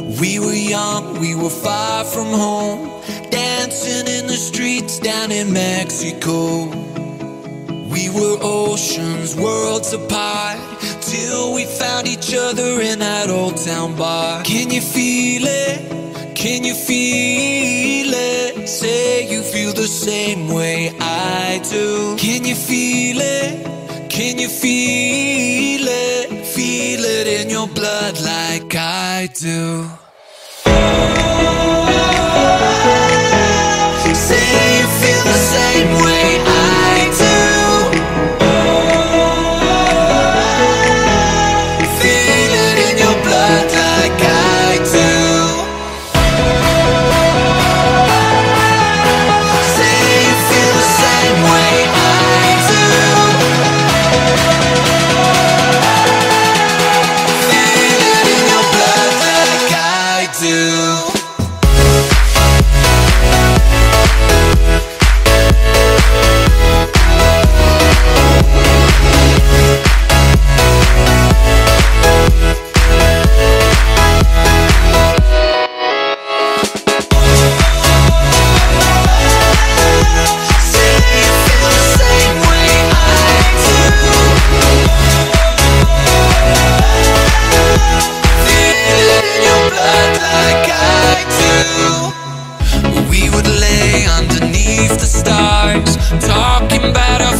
We were young, we were far from home, dancing in the streets down in Mexico. We were oceans, worlds apart, till we found each other in that old town bar. Can you feel it? Can you feel it? Say you feel the same way I do. Can you feel it? Can you feel it? Feel it in your blood like I do.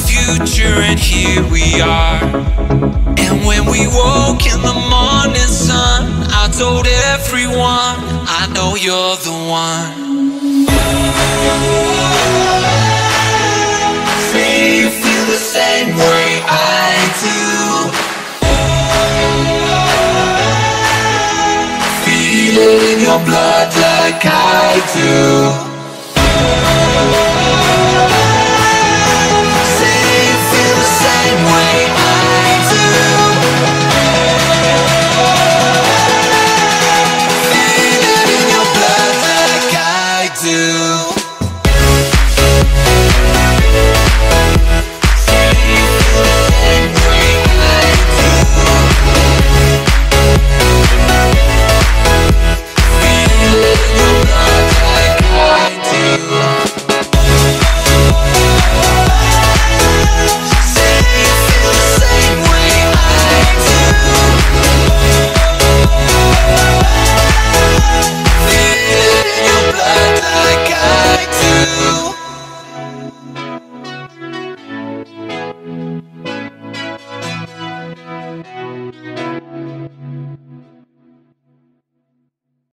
Future, and here we are. And when we woke in the morning sun, I told everyone, I know you're the one. Say you feel the same way I do. Feel it in your blood like I do.